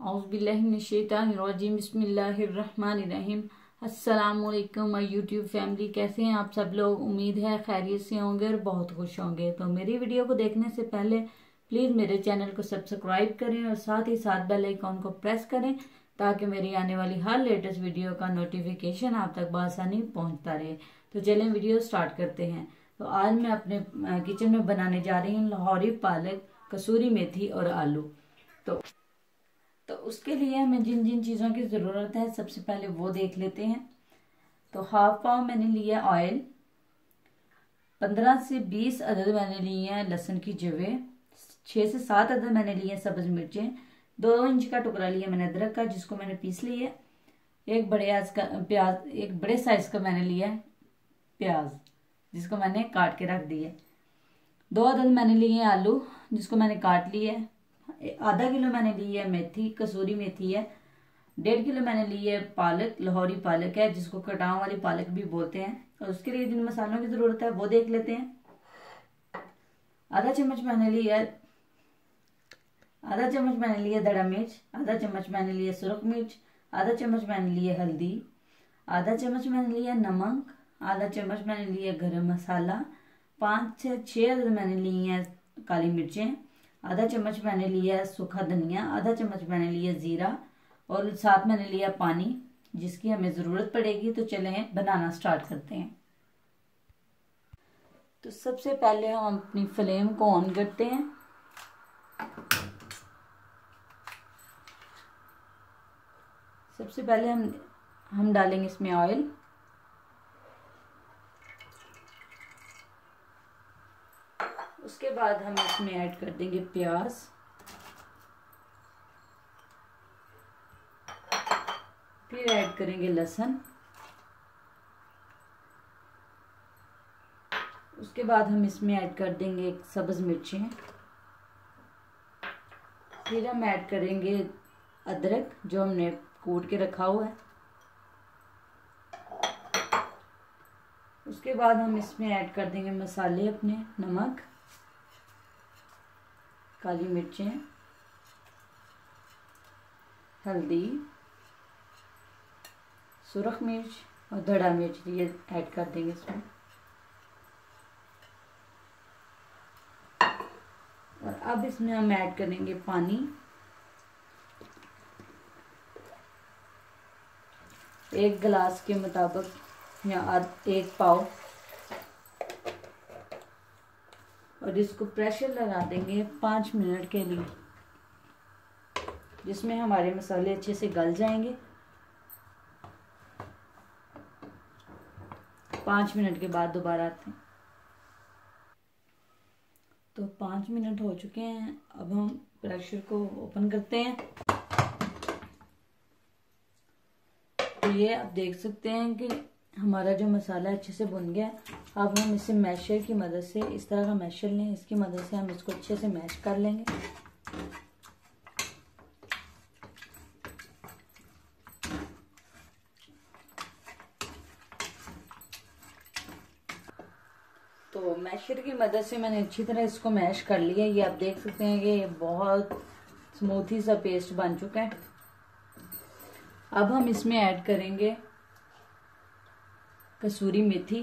औज़बिल्लिमिनशैतानिर्रजीम बिस्मिल्लाहिर्रहमानिर्रहीम अस्सलाम वालेकुम माय यूट्यूब फैमिली कैसे हैं आप सब लोग? उम्मीद है खैरियत से होंगे और बहुत खुश होंगे। तो मेरी वीडियो को देखने से पहले प्लीज़ मेरे चैनल को सब्सक्राइब करें और साथ ही साथ बेल आइकॉन को प्रेस करें ताकि मेरी आने वाली हर लेटेस्ट वीडियो का नोटिफिकेशन आप तक बसानी पहुँचता रहे। तो चलें वीडियो स्टार्ट करते हैं। तो आज मैं अपने किचन में बनाने जा रही हूँ लाहौरी पालक, कसूरी मेथी और आलू। तो तो उसके लिए हमें जिन जिन चीज़ों की ज़रूरत है, सबसे पहले वो देख लेते हैं। तो हाफ़ पाव मैंने लिया ऑयल पंद्रह से बीस अदद मैंने लिए हैं लहसुन की जवे छः से सात अदद मैंने लिए हैं सब्ज मिर्चें, दो दो इंच का टुकड़ा लिया मैंने अदरक का, जिसको मैंने पीस लिया एक बड़े आज का, प्याज, एक बड़े साइज़ का मैंने लिया है प्याज, जिसको मैंने काट के रख दिया दो अदद मैंने लिए हैं आलू, जिसको मैंने काट लिया है। आधा किलो मैंने ली है मेथी, कसूरी मेथी है। डेढ़ किलो मैंने ली है पालक, लाहौरी पालक है, जिसको कटाव वाली पालक भी बोलते हैं। और उसके लिए जिन मसालों की ज़रूरत है, वो देख लेते हैं। आधा चम्मच मैंने लिया है, आधा चम्मच मैंने लिया दड़ा मिर्च, आधा चम्मच मैंने लिया सुरख मिर्च, आधा चम्मच मैंने लिया हल्दी, आधा चम्मच मैंने लिया नमक, आधा चम्मच मैंने लिया गरम मसाला, पाँच से छः मैंने ली हैं काली मिर्चें आधा चम्मच मैंने लिया है सूखा धनिया, आधा चम्मच मैंने लिया ज़ीरा और साथ मैंने लिया पानी, जिसकी हमें ज़रूरत पड़ेगी। तो चले, बनाना स्टार्ट करते हैं। तो सबसे पहले हम अपनी फ्लेम को ऑन करते हैं। सबसे पहले हम हम डालेंगे इसमें ऑयल उसके बाद हम इसमें ऐड कर देंगे प्याज। फिर ऐड करेंगे लहसुन। उसके बाद हम इसमें ऐड कर देंगे एक सब्ज मिर्चें। फिर हम ऐड करेंगे अदरक, जो हमने कूट के रखा हुआ है। उसके बाद हम इसमें ऐड कर देंगे मसाले अपने, नमक। काली मिर्चें, हल्दी, सुरख मिर्च और धड़ा मिर्च ये ऐड कर देंगे इसमें। और अब इसमें हम ऐड करेंगे पानी। एक गिलास के मुताबिक या एक पाव और इसको प्रेशर लगा देंगे पाँच मिनट के लिए, जिसमें हमारे मसाले अच्छे से गल जाएँगे। पाँच मिनट के बाद दोबारा आते हैं। तो पाँच मिनट हो चुके हैं, अब हम प्रेशर को ओपन करते हैं। तो ये आप देख सकते हैं कि हमारा जो मसाला अच्छे से भुन गया, अब हम इसे मैशर की मदद से, इस तरह का मैशर लें, इसकी मदद से हम इसको अच्छे से मैश कर लेंगे। तो मैशर की मदद से मैंने अच्छी तरह इसको मैश कर लिया। ये आप देख सकते हैं कि ये बहुत स्मूथी सा पेस्ट बन चुका है। अब हम इसमें ऐड करेंगे कसूरी मेथी।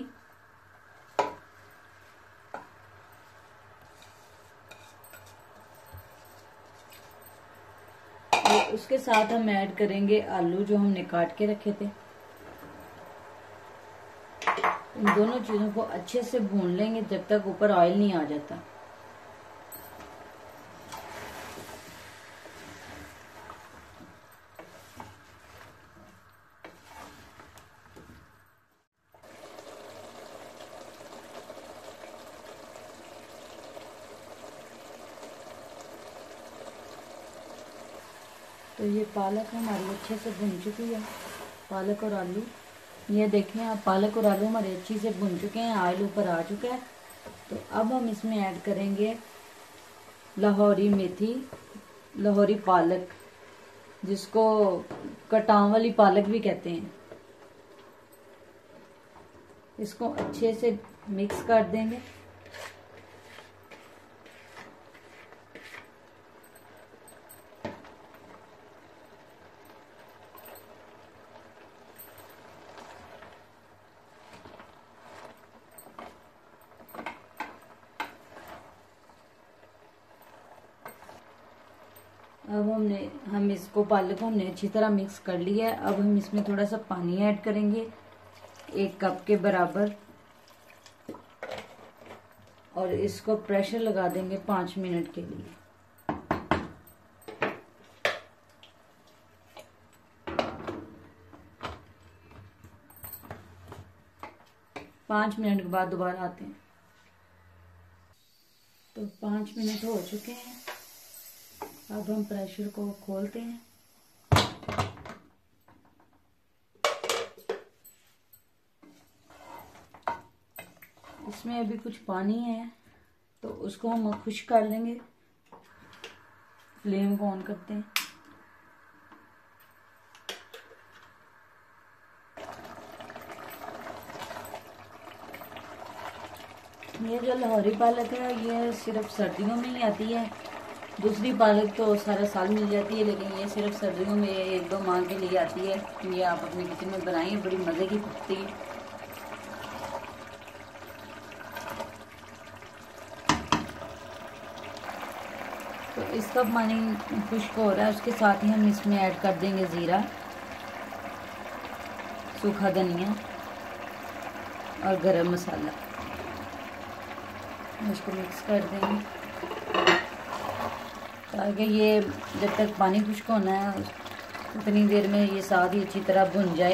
और उसके साथ हम ऐड करेंगे आलू जो हमने काट के रखे थे। इन दोनों चीज़ों को अच्छे से भून लेंगे जब तक ऊपर ऑयल नहीं आ जाता। तो ये पालक हमारी अच्छे से भुन चुकी है। पालक और आलू। ये देखें आप, पालक और आलू हमारे अच्छी से भुन चुके हैं, आयल ऊपर आ चुका है। तो अब हम इसमें ऐड करेंगे लाहौरी मेथी, लाहौरी पालक, जिसको कटाव वाली पालक भी कहते हैं। इसको अच्छे से मिक्स कर देंगे। अब हमने, हम इसको पालक हमने अच्छी तरह मिक्स कर लिया है। अब हम इसमें थोड़ा सा पानी ऐड करेंगे, एक कप के बराबर। और इसको प्रेशर लगा देंगे पाँच मिनट के लिए। पाँच मिनट के बाद दोबारा आते हैं। तो पाँच मिनट हो चुके हैं। अब हम प्रेशर को खोलते हैं। इसमें अभी कुछ पानी है तो उसको हम खुश कर लेंगे। फ्लेम को ऑन करते हैं। ये जो लाहौरी पालक है, ये सिर्फ़ सर्दियों में ही आती है। दूसरी पालक तो सारा साल मिल जाती है, लेकिन ये सिर्फ़ सर्दियों में एक दो माह के लिए आती है। ये आप अपने किचन में बनाइए, बड़ी मज़े की पकती है तो इसका पानी खुश्क हो रहा है, उसके साथ ही हम इसमें ऐड कर देंगे ज़ीरा, सूखा धनिया और गरम मसाला। इसको मिक्स कर देंगे। ताकि ये जब तक पानी खुश्क होना है, उतनी देर में ये साथ ही अच्छी तरह भुन जाए।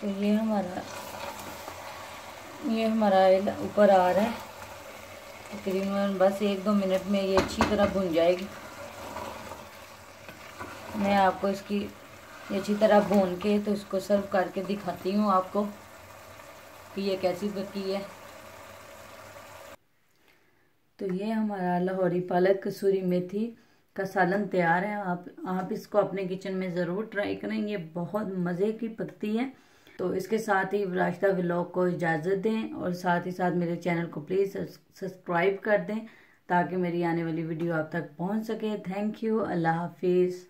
तो ये हमारा ये हमारा ऊपर आ रहा है। तकरीबन बस एक दो मिनट में ये अच्छी तरह भुन जाएगी। मैं आपको इसकी अच्छी तरह भून के तो इसको सर्व करके दिखाती हूँ आपको। कि ये कैसी पकी है? तो ये हमारा लाहौरी पालक कसूरी मेथी का सालन तैयार है। आप आप इसको अपने किचन में ज़रूर ट्राई करें। ये बहुत मज़े की पकती है। तो इसके साथ ही राश्ता व्लॉग को इजाज़त दें और साथ ही साथ मेरे चैनल को प्लीज़ सब्सक्राइब कर दें ताकि मेरी आने वाली वीडियो आप तक पहुँच सके। Thank you. अल्लाह हाफिज़।